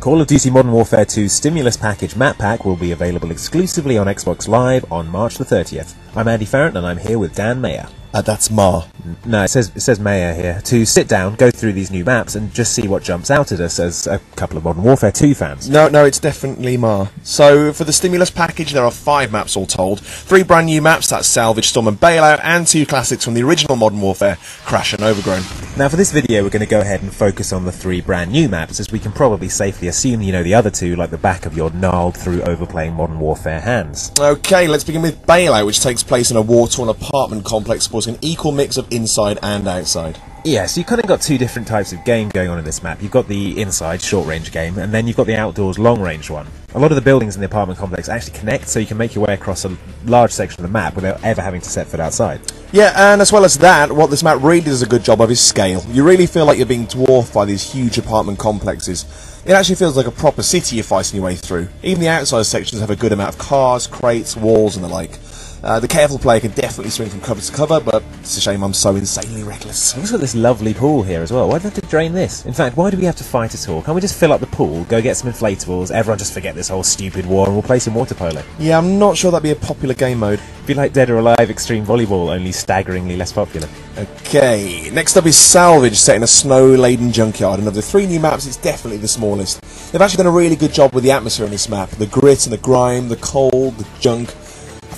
Call of Duty Modern Warfare 2 Stimulus Package Map Pack will be available exclusively on Xbox Live on March the 30th. I'm Andy Ferret and I'm here with Dan Mayer. Uh, that's Ma. No, it says it says Mayer here to sit down, go through these new maps, and just see what jumps out at us as a couple of Modern Warfare 2 fans. No, no, it's definitely Ma. So, for the stimulus package, there are five maps all told. Three brand new maps, that's Salvage, Storm and Bailout, and two classics from the original Modern Warfare, Crash and Overgrown. Now, for this video, we're going to go ahead and focus on the three brand new maps, as we can probably safely assume you know the other two like the back of your gnarled through overplaying Modern Warfare hands. Okay, let's begin with Bailout, which takes place in a war-torn apartment complex supporting an equal mix of inside and outside. Yeah, so you've kind of got two different types of game going on in this map. You've got the inside short range game, and then you've got the outdoors long range one. A lot of the buildings in the apartment complex actually connect, so you can make your way across a large section of the map without ever having to set foot outside. Yeah, and as well as that, what this map really does a good job of is scale. You really feel like you're being dwarfed by these huge apartment complexes. It actually feels like a proper city you're fighting your way through. Even the outside sections have a good amount of cars, crates, walls, and the like. Uh, the careful player can definitely swing from cover to cover, but it's a shame I'm so insanely reckless. We've got this lovely pool here as well. Why do we have to drain this? In fact, why do we have to fight at all? Can't we just fill up the pool, go get some inflatables, everyone just forget this whole stupid war, and we'll play some water polo? Yeah, I'm not sure that'd be a popular game mode. Be like Dead or Alive Extreme Volleyball, only staggeringly less popular. Okay, next up is Salvage, set in a snow-laden junkyard, and of the three new maps, it's definitely the smallest. They've actually done a really good job with the atmosphere in this map. The grit and the grime, the cold, the junk.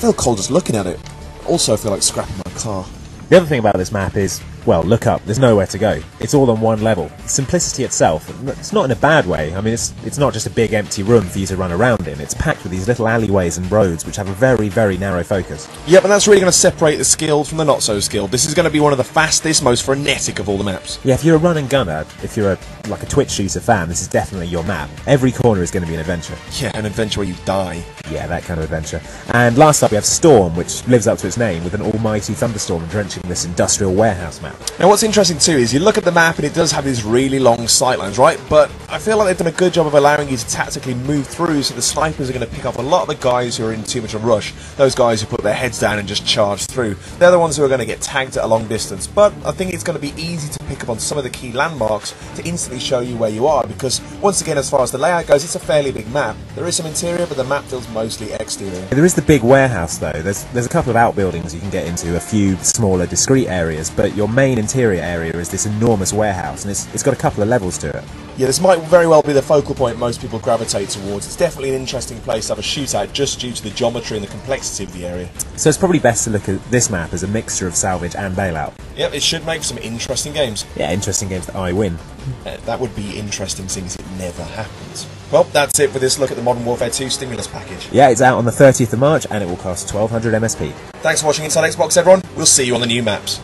I feel cold just looking at it. Also, I feel like scrapping my car. The other thing about this map is, well, look up. There's nowhere to go. It's all on one level. Simplicity itself, it's not in a bad way. I mean, it's it's not just a big empty room for you to run around in. It's packed with these little alleyways and roads which have a very, very narrow focus. Yep, and that's really going to separate the skilled from the not so skilled. This is going to be one of the fastest, most frenetic of all the maps. Yeah, if you're a run and gunner, if you're a like a Twitch shooter fan, this is definitely your map. Every corner is going to be an adventure. Yeah, an adventure where you die. Yeah, that kind of adventure. And last up, we have Storm, which lives up to its name with an almighty thunderstorm drenching this industrial warehouse map. Now, what's interesting too is you look at the map and it does have these really long sightlines, right? But I feel like they've done a good job of allowing you to tactically move through, so the snipers are going to pick off a lot of the guys who are in too much of a rush. Those guys who put their heads down and just charge through. They're the ones who are going to get tagged at a long distance. But I think it's going to be easy to pick up on some of the key landmarks to instantly show you where you are, because once again, as far as the layout goes, it's a fairly big map. There is some interior, but the map feels mostly exterior. There is the big warehouse though. There's there's a couple of outbuildings you can get into, a few smaller discrete areas, but your main interior area is this enormous warehouse, and it's it's got a couple of levels to it. Yeah, this might very well be the focal point most people gravitate towards. It's definitely an interesting place to have a shootout just due to the geometry and the complexity of the area. So it's probably best to look at this map as a mixture of salvage and bailout. Yep, it should make some interesting games. Yeah, interesting games that I win. Uh, that would be interesting seeing as it never happens. Well, that's it for this look at the Modern Warfare 2 stimulus package. Yeah, it's out on the 30th of March and it will cost 1200 MSP. Thanks for watching Inside Xbox, everyone. We'll see you on the new maps.